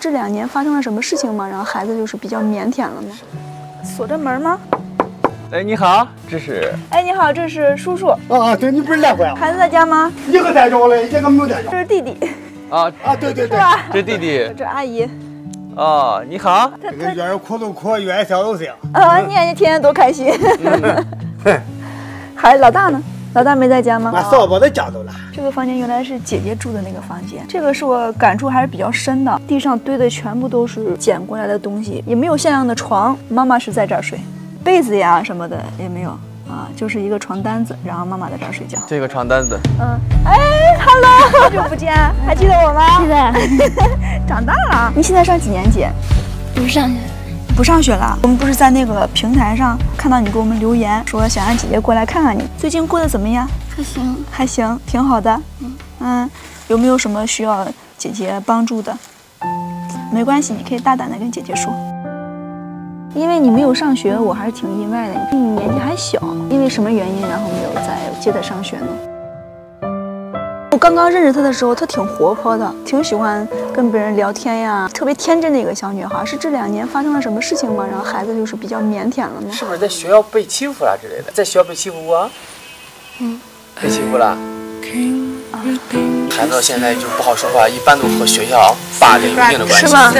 这两年发生了什么事情吗？然后孩子就是比较腼腆了吗？锁着门吗？哎，你好，这是哎，你好，这是叔叔。啊，对，你不是来过呀？孩子在家吗？一个在着嘞，一个没有在着这。是弟弟，啊，啊，对对对，是吧？这弟弟这阿姨，哦，你好，他这个愿意哭都哭，愿意笑都笑。啊，你看你天天多开心。孩子老大呢？老大没在家吗？俺嫂把在家走了。这个房间原来是姐姐住的那个房间，这个是我感触还是比较深的。地上堆的全部都是捡过来的东西，也没有像样的床。妈妈是在这儿睡，被子呀什么的也没有啊，就是一个床单子，然后妈妈在这儿睡觉。这个床单子，嗯，哎，Hello，好久不见，还记得我吗？记得 长大了，你现在上几年级？不上学，不上学了。我们不是在那个平台上看到你给我们留言，说想让姐姐过来看看你，最近过得怎么样？还行。还行，挺好的。嗯，有没有什么需要姐姐帮助的？没关系，你可以大胆的跟姐姐说。因为你没有上学，我还是挺意外的。你年纪还小，因为什么原因，然后没有再接着上学呢？我刚刚认识她的时候，她挺活泼的，挺喜欢跟别人聊天呀，特别天真的一个小女孩。是这两年发生了什么事情吗？然后孩子就是比较腼腆了吗？是不是在学校被欺负了之类的？在学校被欺负过？嗯，被欺负了。孩子现在就不好说话，一般都和学校霸凌有一定的关系。是吗？